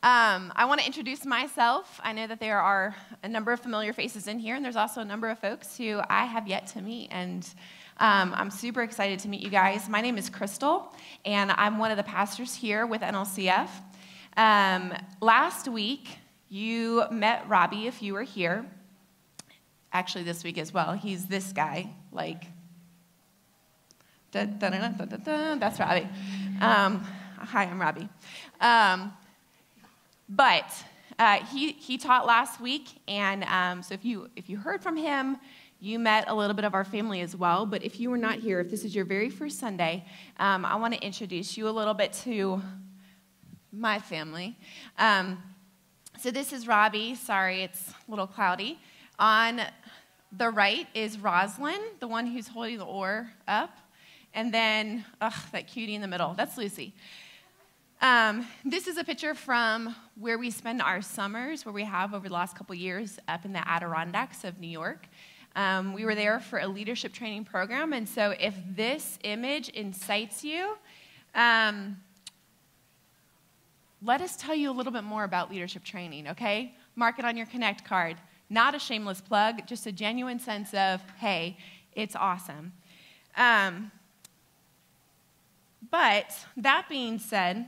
Um, I want to introduce myself. I know that there are a number of familiar faces in here, and there's also a number of folks who I have yet to meet. And um, I'm super excited to meet you guys. My name is Crystal, and I'm one of the pastors here with NLCF. Um, last week, you met Robbie if you were here. Actually, this week as well. He's this guy, like, da, da, da, that's Robbie. Um, hi, I'm Robbie. Um, but uh, he, he taught last week, and um, so if you, if you heard from him, you met a little bit of our family as well. But if you were not here, if this is your very first Sunday, um, I want to introduce you a little bit to my family. Um, so this is Robbie. Sorry, it's a little cloudy. On the right is Roslyn, the one who's holding the oar up. And then, ugh, that cutie in the middle, that's Lucy. Um, this is a picture from where we spend our summers, where we have over the last couple years up in the Adirondacks of New York. Um, we were there for a leadership training program, and so if this image incites you, um, let us tell you a little bit more about leadership training, okay? Mark it on your Connect card. Not a shameless plug, just a genuine sense of, hey, it's awesome. Um, but that being said,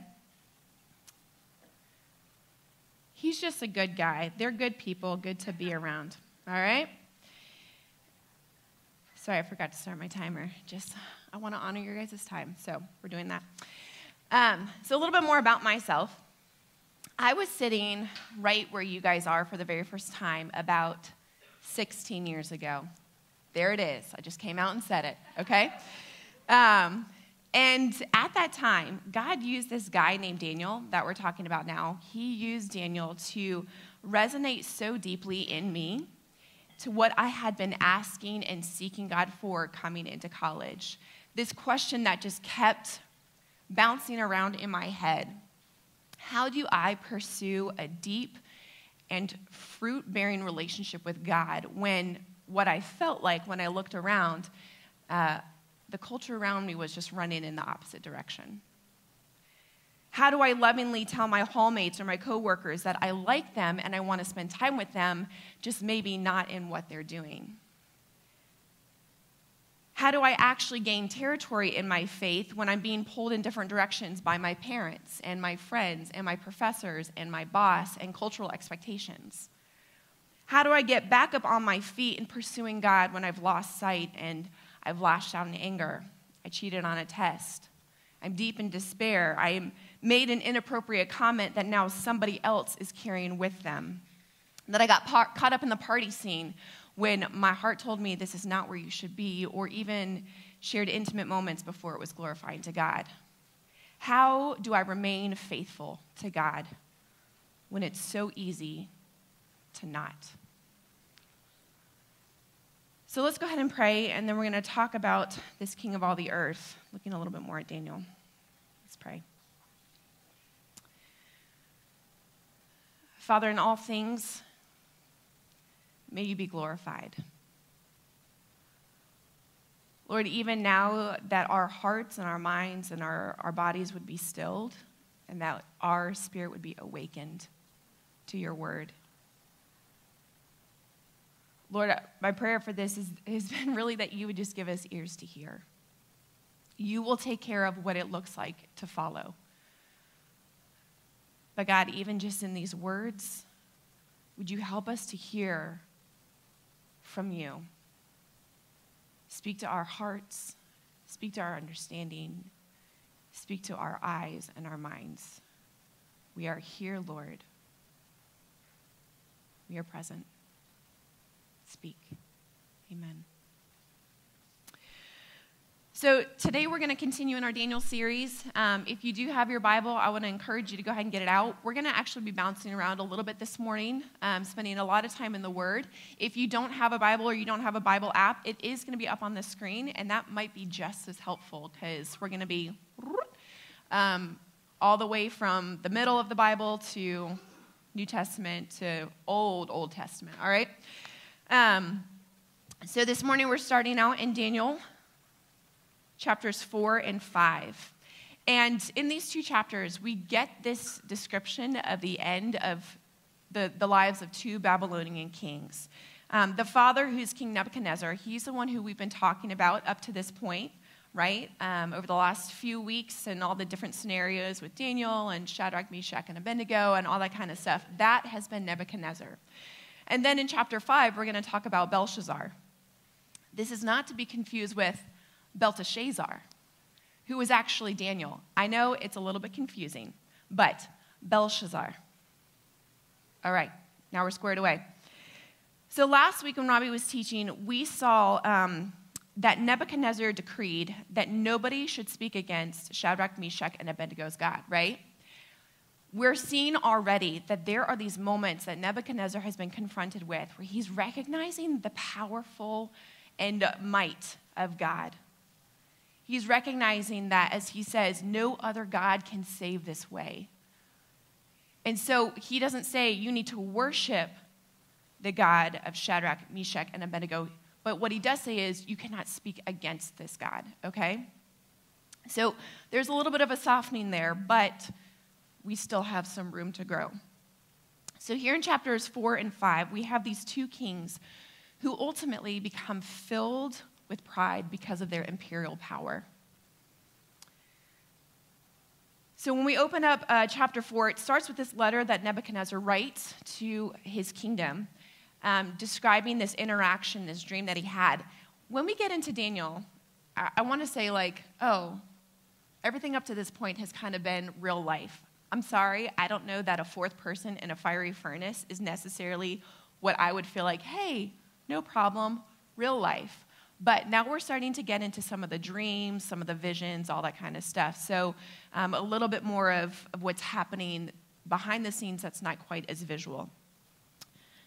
He's just a good guy. They're good people, good to be around. All right? Sorry, I forgot to start my timer. Just, I want to honor your guys' time, so we're doing that. Um, so, a little bit more about myself. I was sitting right where you guys are for the very first time about 16 years ago. There it is. I just came out and said it, okay? Um, and at that time, God used this guy named Daniel that we're talking about now. He used Daniel to resonate so deeply in me to what I had been asking and seeking God for coming into college. This question that just kept bouncing around in my head How do I pursue a deep and fruit bearing relationship with God when what I felt like when I looked around, uh, the culture around me was just running in the opposite direction. How do I lovingly tell my hallmates or my coworkers that I like them and I want to spend time with them, just maybe not in what they're doing? How do I actually gain territory in my faith when I'm being pulled in different directions by my parents and my friends and my professors and my boss and cultural expectations? How do I get back up on my feet in pursuing God when I've lost sight and I've lashed out in anger. I cheated on a test. I'm deep in despair. I made an inappropriate comment that now somebody else is carrying with them. That I got caught up in the party scene when my heart told me this is not where you should be, or even shared intimate moments before it was glorifying to God. How do I remain faithful to God when it's so easy to not? So let's go ahead and pray, and then we're going to talk about this King of all the earth, looking a little bit more at Daniel. Let's pray. Father, in all things, may you be glorified. Lord, even now that our hearts and our minds and our, our bodies would be stilled, and that our spirit would be awakened to your word. Lord, my prayer for this is, has been really that you would just give us ears to hear. You will take care of what it looks like to follow. But God, even just in these words, would you help us to hear from you? Speak to our hearts, speak to our understanding, speak to our eyes and our minds. We are here, Lord. We are present speak. Amen. So, today we're going to continue in our Daniel series. Um, if you do have your Bible, I want to encourage you to go ahead and get it out. We're going to actually be bouncing around a little bit this morning, um, spending a lot of time in the Word. If you don't have a Bible or you don't have a Bible app, it is going to be up on the screen, and that might be just as helpful because we're going to be um, all the way from the middle of the Bible to New Testament to Old, Old Testament, all right? Um, so this morning we're starting out in Daniel chapters 4 and 5. And in these two chapters, we get this description of the end of the, the lives of two Babylonian kings. Um, the father, who's King Nebuchadnezzar, he's the one who we've been talking about up to this point, right? Um, over the last few weeks and all the different scenarios with Daniel and Shadrach, Meshach, and Abednego and all that kind of stuff. That has been Nebuchadnezzar. And then in chapter 5, we're going to talk about Belshazzar. This is not to be confused with Belteshazzar, who was actually Daniel. I know it's a little bit confusing, but Belshazzar. All right, now we're squared away. So last week when Robbie was teaching, we saw um, that Nebuchadnezzar decreed that nobody should speak against Shadrach, Meshach, and Abednego's God, right? We're seeing already that there are these moments that Nebuchadnezzar has been confronted with where he's recognizing the powerful and might of God. He's recognizing that, as he says, no other God can save this way. And so he doesn't say you need to worship the God of Shadrach, Meshach, and Abednego. But what he does say is, you cannot speak against this God, okay? So there's a little bit of a softening there, but we still have some room to grow. So here in chapters four and five, we have these two kings who ultimately become filled with pride because of their imperial power. So when we open up uh, chapter four, it starts with this letter that Nebuchadnezzar writes to his kingdom um, describing this interaction, this dream that he had. When we get into Daniel, I, I want to say, like, oh, everything up to this point has kind of been real life. I'm sorry, I don't know that a fourth person in a fiery furnace is necessarily what I would feel like, hey, no problem, real life. But now we're starting to get into some of the dreams, some of the visions, all that kind of stuff. So, um, a little bit more of, of what's happening behind the scenes that's not quite as visual.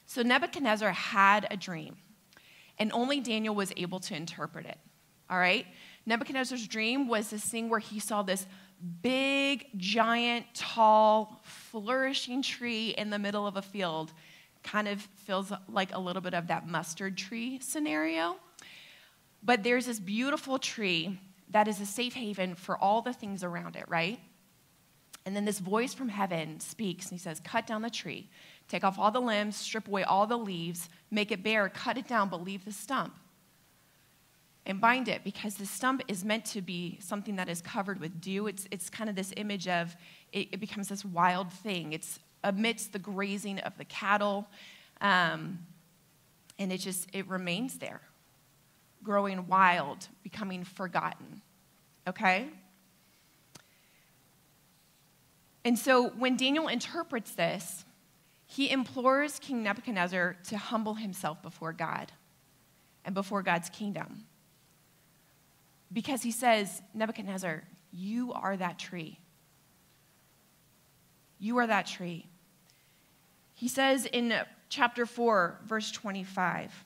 So Nebuchadnezzar had a dream, and only Daniel was able to interpret it. All right? Nebuchadnezzar's dream was this thing where he saw this big, giant, tall, flourishing tree in the middle of a field. Kind of feels like a little bit of that mustard tree scenario. But there's this beautiful tree that is a safe haven for all the things around it, right? And then this voice from heaven speaks and he says, Cut down the tree. Take off all the limbs, strip away all the leaves, make it bare, cut it down, but leave the stump. And bind it because the stump is meant to be something that is covered with dew. It's, it's kind of this image of it, it becomes this wild thing. It's amidst the grazing of the cattle. Um, and it just, it remains there, growing wild, becoming forgotten. Okay? And so when Daniel interprets this, he implores King Nebuchadnezzar to humble himself before God and before God's kingdom. Because he says, Nebuchadnezzar, you are that tree. You are that tree. He says in chapter 4, verse 25,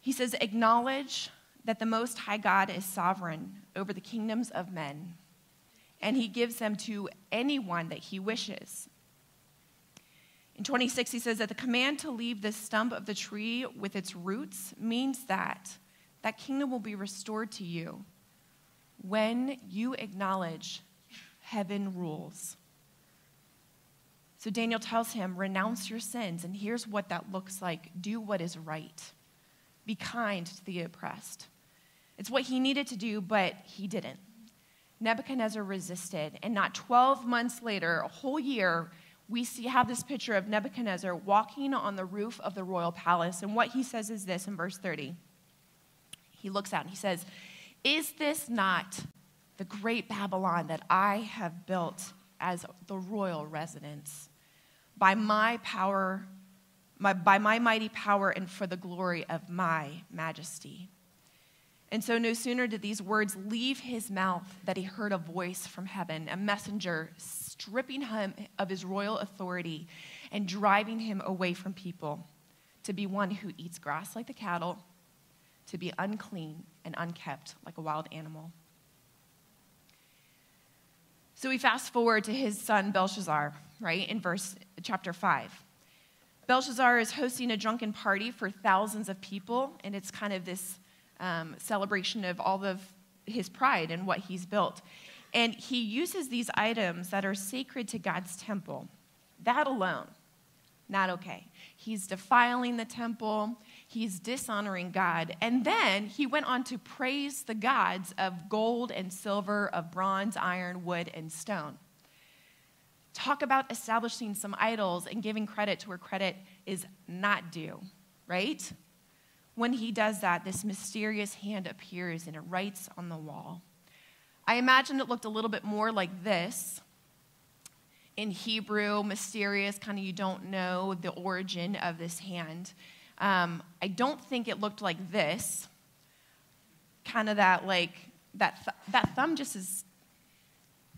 he says, Acknowledge that the Most High God is sovereign over the kingdoms of men and he gives them to anyone that he wishes. In 26, he says that the command to leave the stump of the tree with its roots means that that kingdom will be restored to you when you acknowledge heaven rules. So Daniel tells him, renounce your sins, and here's what that looks like do what is right, be kind to the oppressed. It's what he needed to do, but he didn't. Nebuchadnezzar resisted. And not 12 months later, a whole year, we see have this picture of Nebuchadnezzar walking on the roof of the royal palace. And what he says is this in verse 30. He looks out and he says, Is this not the great Babylon that I have built as the royal residence? By my power, my, by my mighty power, and for the glory of my majesty. And so, no sooner did these words leave his mouth that he heard a voice from heaven, a messenger stripping him of his royal authority and driving him away from people to be one who eats grass like the cattle, to be unclean and unkept like a wild animal. So we fast forward to his son Belshazzar, right, in verse chapter 5. Belshazzar is hosting a drunken party for thousands of people, and it's kind of this um, celebration of all of his pride and what he's built. And he uses these items that are sacred to God's temple. That alone, not okay. He's defiling the temple, he's dishonoring God. And then he went on to praise the gods of gold and silver, of bronze, iron, wood, and stone. Talk about establishing some idols and giving credit to where credit is not due, right? When he does that, this mysterious hand appears and it writes on the wall. I imagine it looked a little bit more like this. In Hebrew, mysterious, kind of you don't know the origin of this hand. Um, I don't think it looked like this. Kind of that, like, that, th- that thumb just is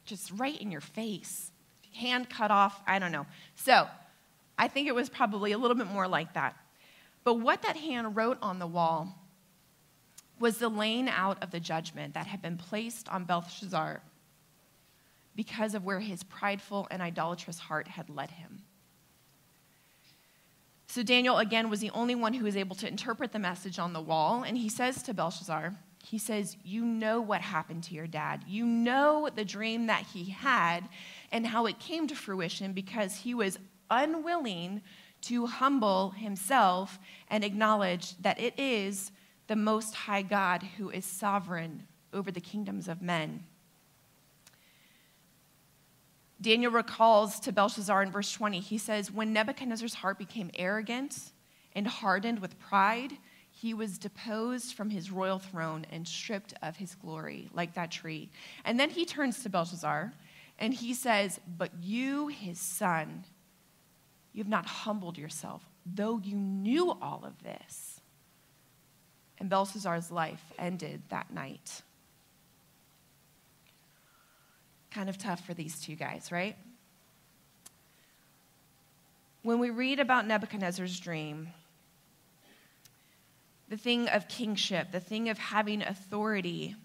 just right in your face. Hand cut off, I don't know. So I think it was probably a little bit more like that. But what that hand wrote on the wall was the laying out of the judgment that had been placed on Belshazzar because of where his prideful and idolatrous heart had led him. So Daniel, again, was the only one who was able to interpret the message on the wall, and he says to Belshazzar, he says, You know what happened to your dad. You know the dream that he had and how it came to fruition because he was unwilling to humble himself and acknowledge that it is the Most High God who is sovereign over the kingdoms of men. Daniel recalls to Belshazzar in verse 20, he says, When Nebuchadnezzar's heart became arrogant and hardened with pride, he was deposed from his royal throne and stripped of his glory, like that tree. And then he turns to Belshazzar and he says, But you, his son, you have not humbled yourself, though you knew all of this. And Belshazzar's life ended that night. Kind of tough for these two guys, right? When we read about Nebuchadnezzar's dream, the thing of kingship, the thing of having authority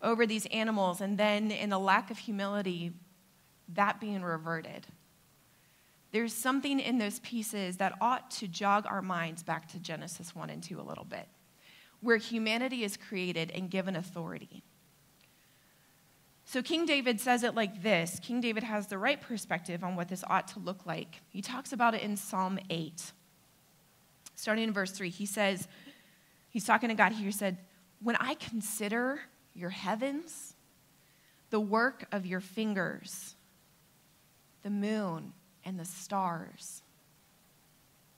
over these animals, and then in the lack of humility, that being reverted. There's something in those pieces that ought to jog our minds back to Genesis 1 and 2 a little bit, where humanity is created and given authority. So King David says it like this King David has the right perspective on what this ought to look like. He talks about it in Psalm 8. Starting in verse 3, he says, He's talking to God here, he said, When I consider your heavens, the work of your fingers, the moon and the stars,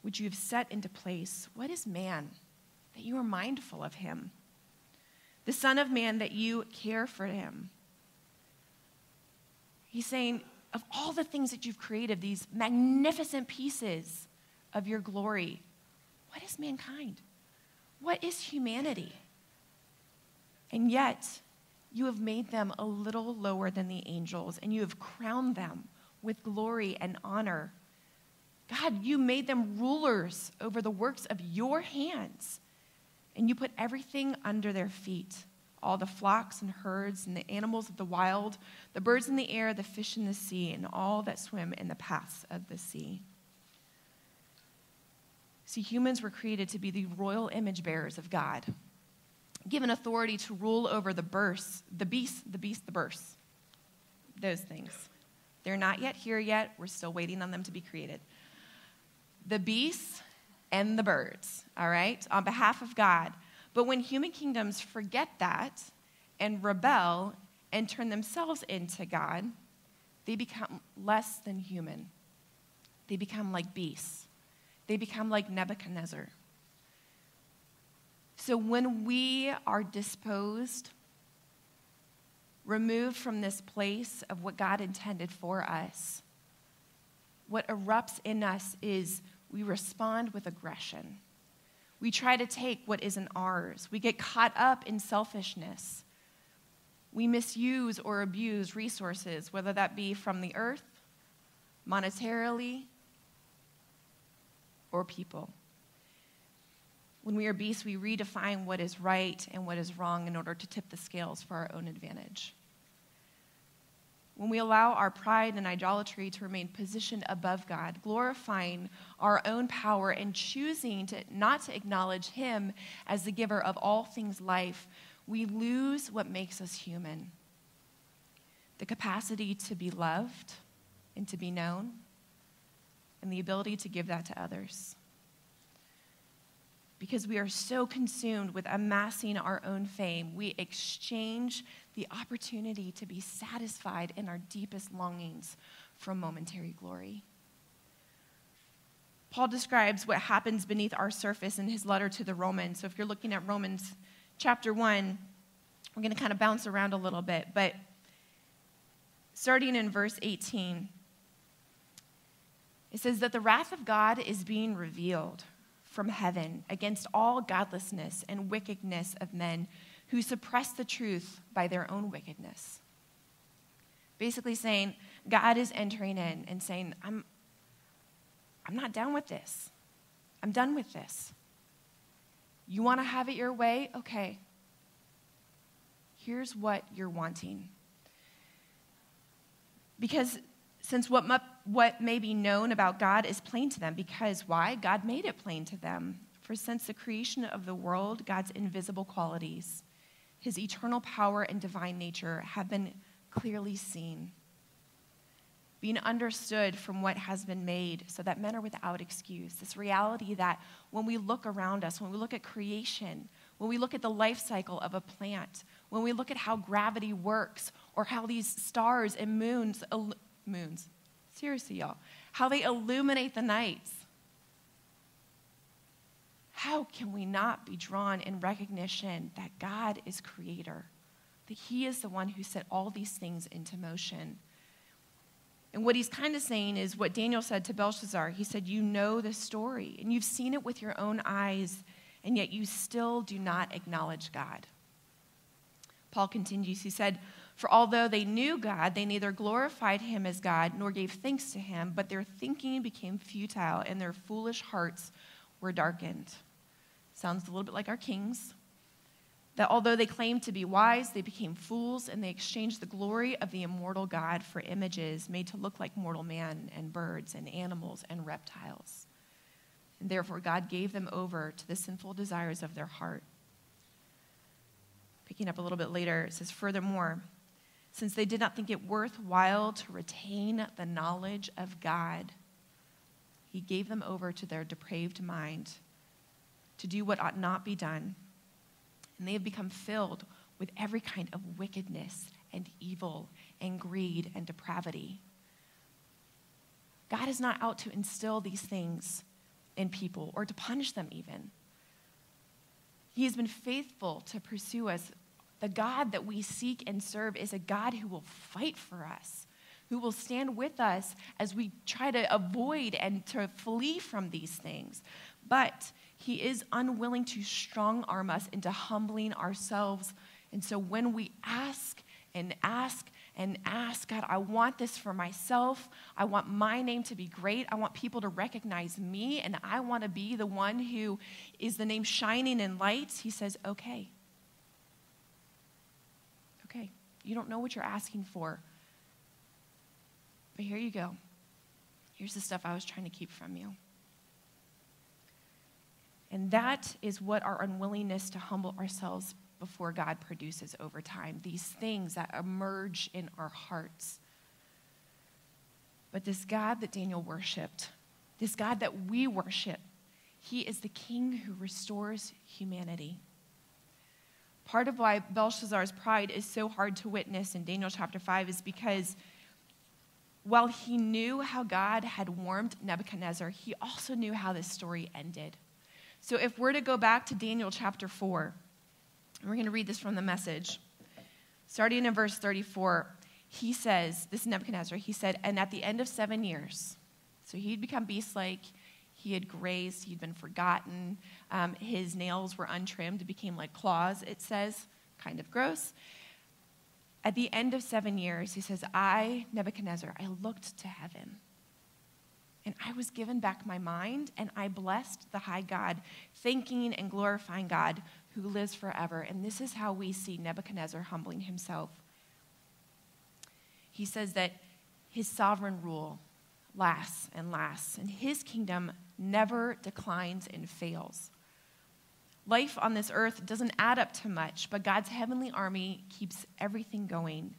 which you have set into place, what is man that you are mindful of him? The Son of Man that you care for him. He's saying, of all the things that you've created, these magnificent pieces of your glory, what is mankind? What is humanity? And yet, you have made them a little lower than the angels, and you have crowned them with glory and honor. God, you made them rulers over the works of your hands, and you put everything under their feet all the flocks and herds and the animals of the wild, the birds in the air, the fish in the sea, and all that swim in the paths of the sea. See, humans were created to be the royal image bearers of God, given authority to rule over the bursts, the beast, the beast, the bursts, those things. They're not yet here yet. We're still waiting on them to be created. The beasts and the birds, all right, on behalf of God. But when human kingdoms forget that and rebel and turn themselves into God, they become less than human. They become like beasts. They become like Nebuchadnezzar. So when we are disposed, removed from this place of what God intended for us, what erupts in us is we respond with aggression. We try to take what isn't ours. We get caught up in selfishness. We misuse or abuse resources, whether that be from the earth, monetarily, or people. When we are beasts, we redefine what is right and what is wrong in order to tip the scales for our own advantage. When we allow our pride and idolatry to remain positioned above God, glorifying our own power and choosing to not to acknowledge Him as the giver of all things life, we lose what makes us human the capacity to be loved and to be known, and the ability to give that to others. Because we are so consumed with amassing our own fame, we exchange the opportunity to be satisfied in our deepest longings for momentary glory. Paul describes what happens beneath our surface in his letter to the Romans. So if you're looking at Romans chapter 1, we're going to kind of bounce around a little bit. But starting in verse 18, it says that the wrath of God is being revealed from heaven against all godlessness and wickedness of men who suppress the truth by their own wickedness. Basically, saying, God is entering in and saying, I'm, I'm not down with this. I'm done with this. You want to have it your way? Okay. Here's what you're wanting. Because since what, what may be known about God is plain to them, because why? God made it plain to them. For since the creation of the world, God's invisible qualities, his eternal power and divine nature have been clearly seen being understood from what has been made so that men are without excuse. This reality that when we look around us, when we look at creation, when we look at the life cycle of a plant, when we look at how gravity works or how these stars and moons, moons, seriously, y'all, how they illuminate the nights. How can we not be drawn in recognition that God is creator, that He is the one who set all these things into motion? And what he's kind of saying is what Daniel said to Belshazzar. He said, You know the story, and you've seen it with your own eyes, and yet you still do not acknowledge God. Paul continues, he said, For although they knew God, they neither glorified him as God nor gave thanks to him, but their thinking became futile, and their foolish hearts were darkened. Sounds a little bit like our kings that although they claimed to be wise, they became fools and they exchanged the glory of the immortal God for images made to look like mortal man and birds and animals and reptiles. And therefore, God gave them over to the sinful desires of their heart. Picking up a little bit later, it says, Furthermore, since they did not think it worthwhile to retain the knowledge of God, he gave them over to their depraved mind to do what ought not be done and they have become filled with every kind of wickedness and evil and greed and depravity. God is not out to instill these things in people or to punish them, even. He has been faithful to pursue us. The God that we seek and serve is a God who will fight for us, who will stand with us as we try to avoid and to flee from these things. But he is unwilling to strong arm us into humbling ourselves. And so when we ask and ask and ask, God, I want this for myself. I want my name to be great. I want people to recognize me, and I want to be the one who is the name shining in lights. He says, okay. Okay. You don't know what you're asking for. But here you go. Here's the stuff I was trying to keep from you. And that is what our unwillingness to humble ourselves before God produces over time these things that emerge in our hearts. But this God that Daniel worshiped, this God that we worship, he is the king who restores humanity. Part of why Belshazzar's pride is so hard to witness in Daniel chapter 5 is because while he knew how God had warmed Nebuchadnezzar, he also knew how this story ended. So if we're to go back to Daniel chapter 4, we're going to read this from the message. Starting in verse 34, he says, This is Nebuchadnezzar, he said, and at the end of seven years, so he'd become beast like, he had grazed, he'd been forgotten, um, his nails were untrimmed, it became like claws, it says, kind of gross. At the end of seven years, he says, I, Nebuchadnezzar, I looked to heaven and I was given back my mind, and I blessed the high God, thanking and glorifying God who lives forever. And this is how we see Nebuchadnezzar humbling himself. He says that his sovereign rule lasts and lasts, and his kingdom never declines and fails. Life on this earth doesn't add up to much, but God's heavenly army keeps everything going.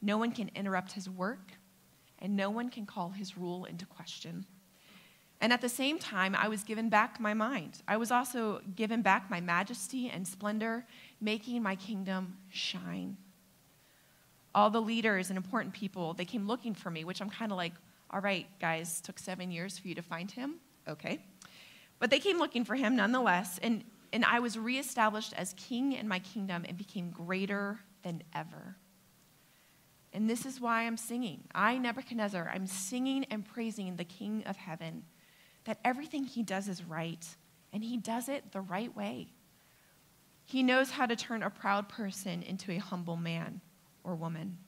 No one can interrupt his work, and no one can call his rule into question. And at the same time, I was given back my mind. I was also given back my majesty and splendor, making my kingdom shine. All the leaders and important people, they came looking for me, which I'm kind of like, all right, guys, took seven years for you to find him. Okay. But they came looking for him nonetheless, and, and I was reestablished as king in my kingdom and became greater than ever. And this is why I'm singing. I, Nebuchadnezzar, I'm singing and praising the King of heaven that everything he does is right, and he does it the right way. He knows how to turn a proud person into a humble man or woman.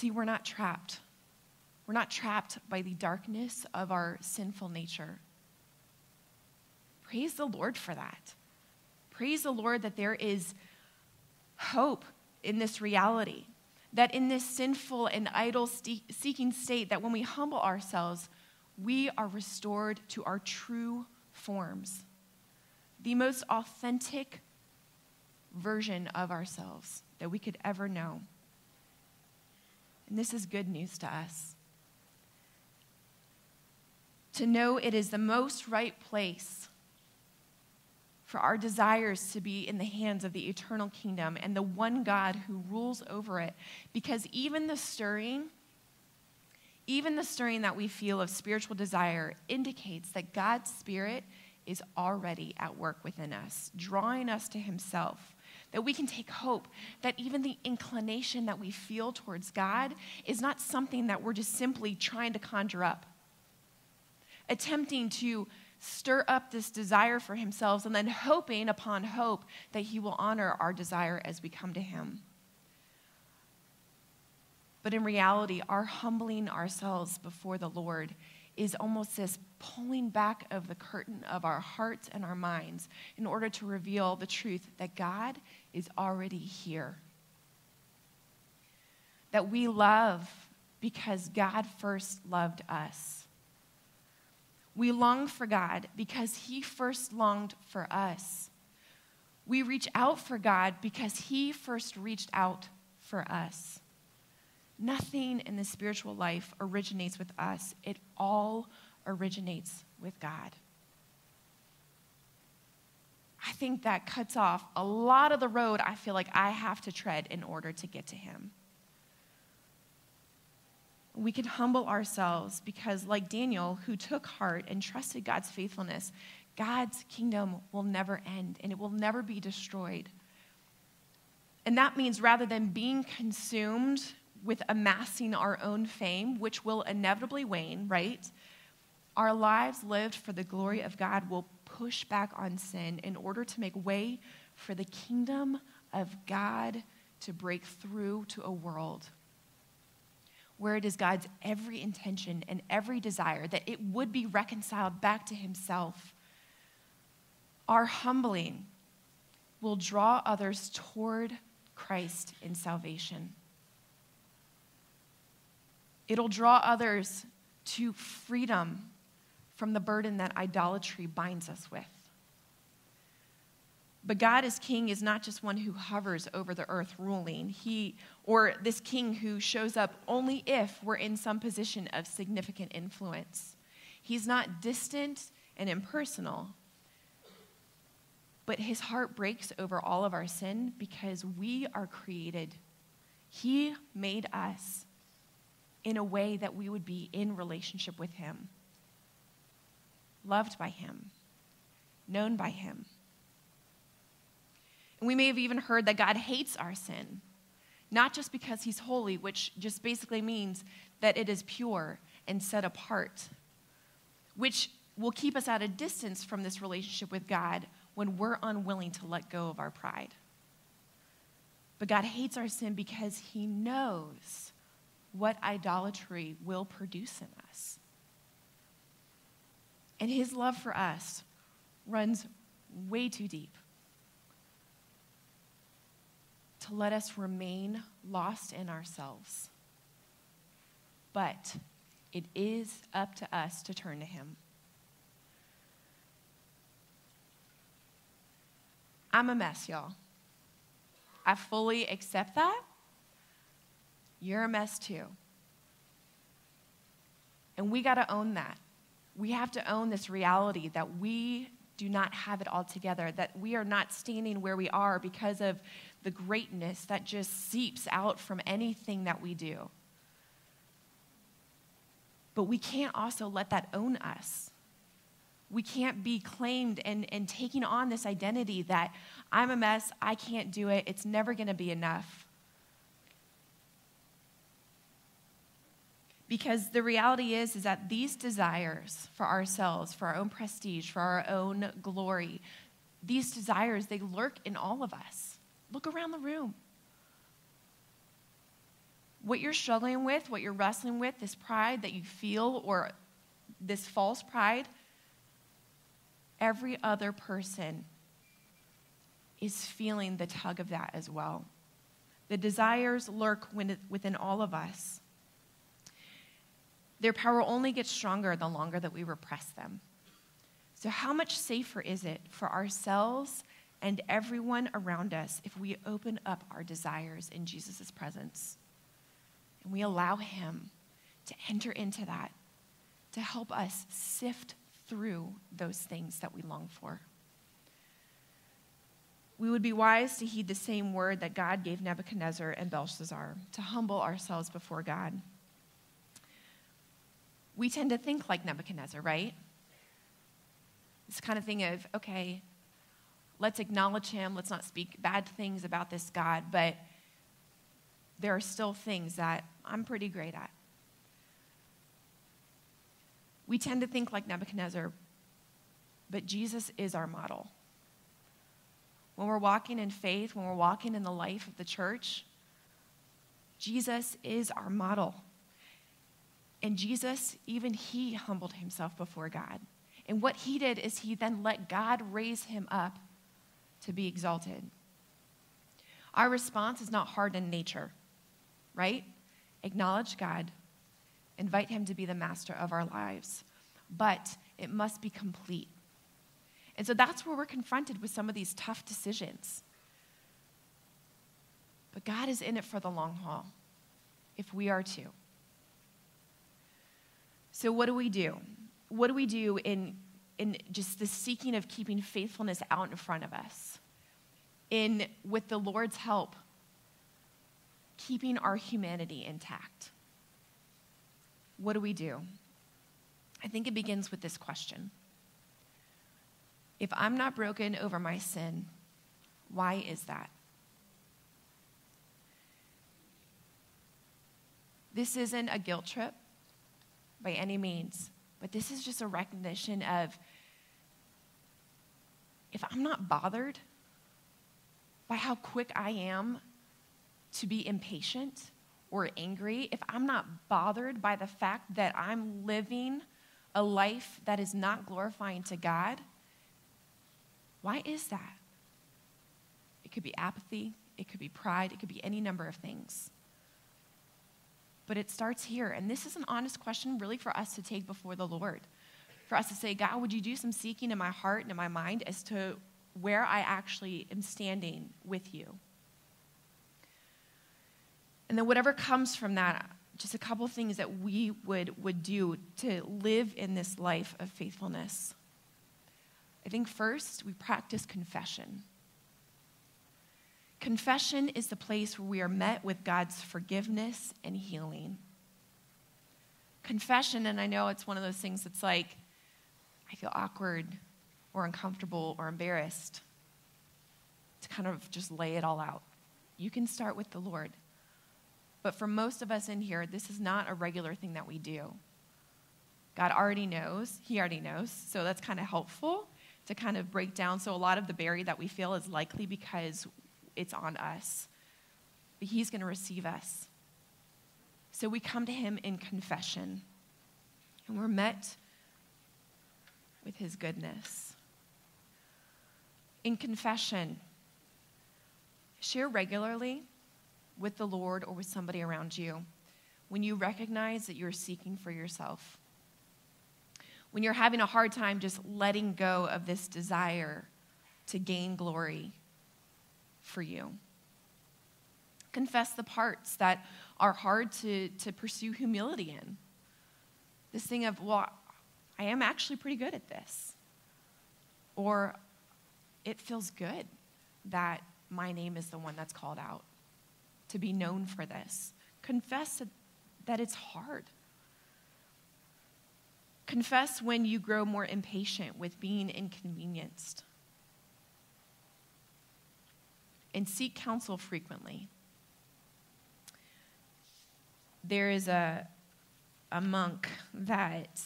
See, we're not trapped. We're not trapped by the darkness of our sinful nature. Praise the Lord for that. Praise the Lord that there is hope in this reality that in this sinful and idol seeking state that when we humble ourselves we are restored to our true forms the most authentic version of ourselves that we could ever know and this is good news to us to know it is the most right place for our desires to be in the hands of the eternal kingdom and the one God who rules over it. Because even the stirring, even the stirring that we feel of spiritual desire indicates that God's Spirit is already at work within us, drawing us to Himself. That we can take hope that even the inclination that we feel towards God is not something that we're just simply trying to conjure up, attempting to stir up this desire for himself, and then hoping upon hope that he will honor our desire as we come to him. But in reality, our humbling ourselves before the Lord is almost this pulling back of the curtain of our hearts and our minds in order to reveal the truth that God is already here. That we love because God first loved us. We long for God because He first longed for us. We reach out for God because He first reached out for us. Nothing in the spiritual life originates with us, it all originates with God. I think that cuts off a lot of the road I feel like I have to tread in order to get to Him we can humble ourselves because, like Daniel, who took heart and trusted God's faithfulness, God's kingdom will never end and it will never be destroyed. And that means rather than being consumed with amassing our own fame, which will inevitably wane, right? Our lives lived for the glory of God will push back on sin in order to make way for the kingdom of God to break through to a world where it is God's every intention and every desire that it would be reconciled back to Himself. Our humbling will draw others toward Christ in salvation. It'll draw others to freedom from the burden that idolatry binds us with. But God as king is not just one who hovers over the earth ruling. He or this king who shows up only if we're in some position of significant influence. He's not distant and impersonal. But his heart breaks over all of our sin because we are created. He made us in a way that we would be in relationship with him, loved by him, known by him. And we may have even heard that God hates our sin, not just because he's holy, which just basically means that it is pure and set apart, which will keep us at a distance from this relationship with God when we're unwilling to let go of our pride. But God hates our sin because he knows what idolatry will produce in us. And his love for us runs way too deep to let us remain lost in ourselves. But it is up to us to turn to Him. I'm a mess, y'all. I fully accept that. You're a mess too. And we got to own that. We have to own this reality that we do not have it all together, that we are not standing where we are because of the greatness that just seeps out from anything that we do. But we can't also let that own us. We can't be claimed and, and taking on this identity that I'm a mess, I can't do it, it's never gonna be enough. Because the reality is, is that these desires for ourselves, for our own prestige, for our own glory, these desires, they lurk in all of us. Look around the room. What you're struggling with, what you're wrestling with, this pride that you feel, or this false pride, every other person is feeling the tug of that as well. The desires lurk within all of us. Their power only gets stronger the longer that we repress them. So, how much safer is it for ourselves and everyone around us if we open up our desires in Jesus' presence and we allow Him to enter into that, to help us sift through those things that we long for? We would be wise to heed the same word that God gave Nebuchadnezzar and Belshazzar to humble ourselves before God we tend to think like Nebuchadnezzar, right? This kind of thing of, okay, let's acknowledge him, let's not speak bad things about this God, but there are still things that I'm pretty great at. We tend to think like Nebuchadnezzar, but Jesus is our model. When we're walking in faith, when we're walking in the life of the church, Jesus is our model. And Jesus, even he humbled himself before God. And what he did is he then let God raise him up to be exalted. Our response is not hard in nature, right? Acknowledge God, invite him to be the master of our lives, but it must be complete. And so that's where we're confronted with some of these tough decisions. But God is in it for the long haul, if we are too. So, what do we do? What do we do in, in just the seeking of keeping faithfulness out in front of us? In, with the Lord's help, keeping our humanity intact? What do we do? I think it begins with this question If I'm not broken over my sin, why is that? This isn't a guilt trip by any means, but this is just a recognition of if I'm not bothered by how quick I am to be impatient or angry, if I'm not bothered by the fact that I'm living a life that is not glorifying to God, why is that? It could be apathy, it could be pride, it could be any number of things but it starts here. And this is an honest question, really, for us to take before the Lord. For us to say, God, would you do some seeking in my heart and in my mind as to where I actually am standing with you? And then, whatever comes from that, just a couple things that we would, would do to live in this life of faithfulness. I think first, we practice confession. Confession is the place where we are met with God's forgiveness and healing. Confession, and I know it's one of those things that's like, I feel awkward or uncomfortable or embarrassed to kind of just lay it all out. You can start with the Lord. But for most of us in here, this is not a regular thing that we do. God already knows, He already knows. So that's kind of helpful to kind of break down. So a lot of the barrier that we feel is likely because it's on us. But He's going to receive us. So we come to Him in confession, and we're met with His goodness. In confession, share regularly with the Lord or with somebody around you when you recognize that you're seeking for yourself. When you're having a hard time just letting go of this desire to gain glory for you. Confess the parts that are hard to, to pursue humility in. This thing of, well, I am actually pretty good at this. Or it feels good that my name is the one that's called out to be known for this. Confess that it's hard. Confess when you grow more impatient with being inconvenienced. And seek counsel frequently. There is a, a monk that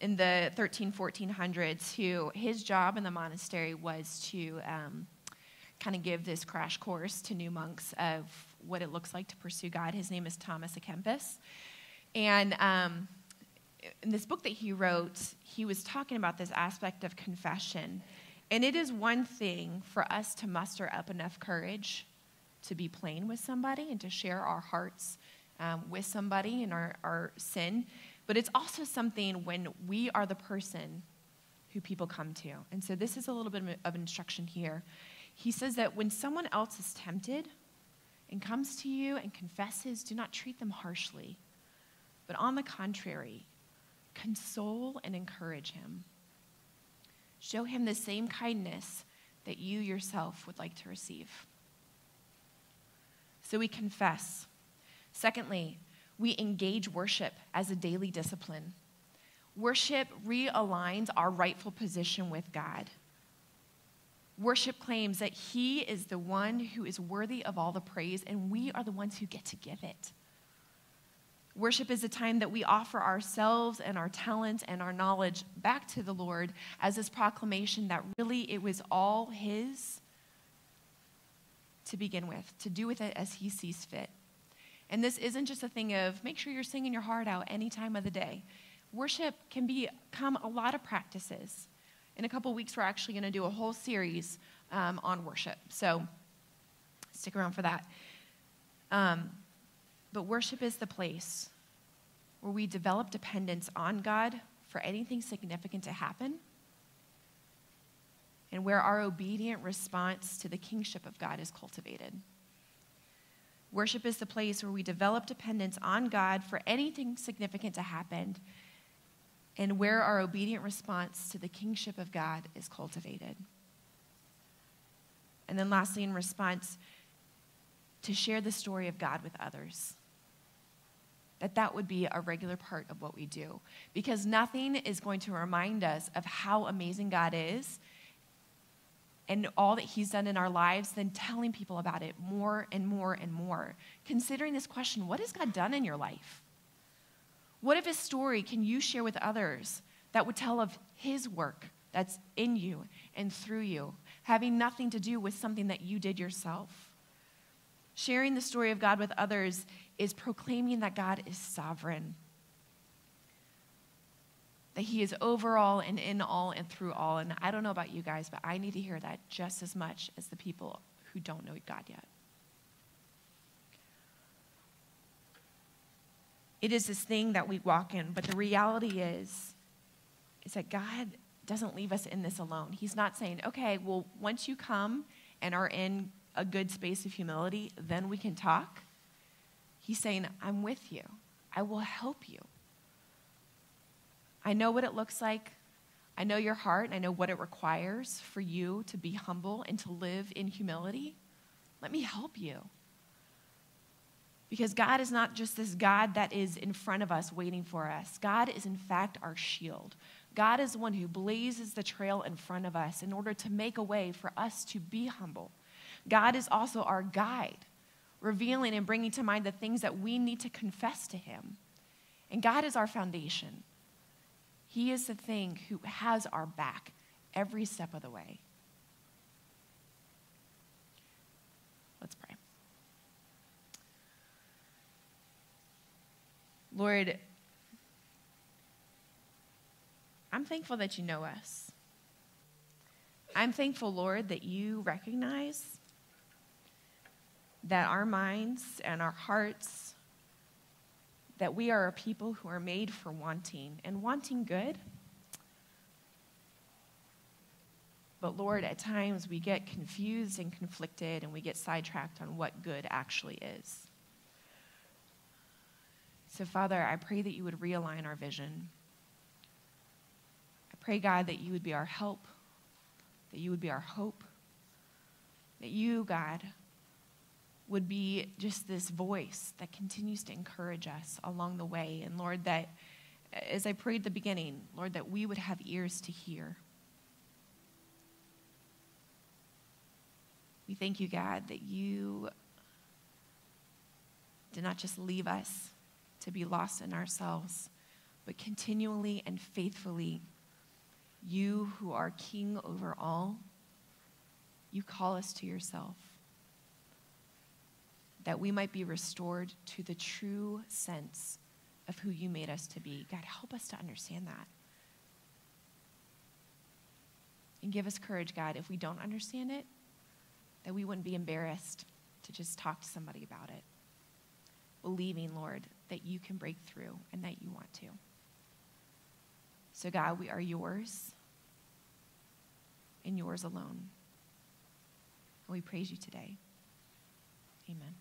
in the 13, 1400s who his job in the monastery was to um, kind of give this crash course to new monks of what it looks like to pursue God. His name is Thomas à Kempis. And um, in this book that he wrote, he was talking about this aspect of confession. And it is one thing for us to muster up enough courage to be plain with somebody and to share our hearts um, with somebody in our, our sin. But it's also something when we are the person who people come to. And so this is a little bit of instruction here. He says that when someone else is tempted and comes to you and confesses, do not treat them harshly, but on the contrary, console and encourage him. Show him the same kindness that you yourself would like to receive. So we confess. Secondly, we engage worship as a daily discipline. Worship realigns our rightful position with God. Worship claims that He is the one who is worthy of all the praise, and we are the ones who get to give it. Worship is a time that we offer ourselves and our talents and our knowledge back to the Lord as this proclamation that really it was all His to begin with, to do with it as He sees fit. And this isn't just a thing of make sure you're singing your heart out any time of the day. Worship can become a lot of practices. In a couple weeks, we're actually going to do a whole series um, on worship. So stick around for that. Um, but worship is the place where we develop dependence on God for anything significant to happen and where our obedient response to the kingship of God is cultivated. Worship is the place where we develop dependence on God for anything significant to happen and where our obedient response to the kingship of God is cultivated. And then, lastly, in response, to share the story of God with others. That that would be a regular part of what we do. Because nothing is going to remind us of how amazing God is and all that He's done in our lives than telling people about it more and more and more. Considering this question what has God done in your life? What if His story can you share with others that would tell of His work that's in you and through you, having nothing to do with something that you did yourself? Sharing the story of God with others is proclaiming that God is sovereign that He is over all and in all and through all. And I don't know about you guys, but I need to hear that just as much as the people who don't know God yet. It is this thing that we walk in, but the reality is, is that God doesn't leave us in this alone. He's not saying, okay, well, once you come and are in a good space of humility, then we can talk. He's saying, I'm with you. I will help you. I know what it looks like. I know your heart, and I know what it requires for you to be humble and to live in humility. Let me help you. Because God is not just this God that is in front of us waiting for us. God is, in fact, our shield. God is the one who blazes the trail in front of us in order to make a way for us to be humble. God is also our guide, revealing and bringing to mind the things that we need to confess to Him. And God is our foundation. He is the thing who has our back every step of the way. Let's pray. Lord, I'm thankful that you know us. I'm thankful, Lord, that you recognize that our minds and our hearts that we are a people who are made for wanting and wanting good. But Lord, at times we get confused and conflicted and we get sidetracked on what good actually is. So, Father, I pray that you would realign our vision. I pray, God, that you would be our help, that you would be our hope, that you, God, would be just this voice that continues to encourage us along the way. And Lord, that as I prayed at the beginning, Lord, that we would have ears to hear. We thank you, God, that you did not just leave us to be lost in ourselves, but continually and faithfully, you who are king over all, you call us to yourself. That we might be restored to the true sense of who you made us to be. God, help us to understand that. And give us courage, God, if we don't understand it, that we wouldn't be embarrassed to just talk to somebody about it. Believing, Lord, that you can break through and that you want to. So, God, we are yours and yours alone. And we praise you today. Amen.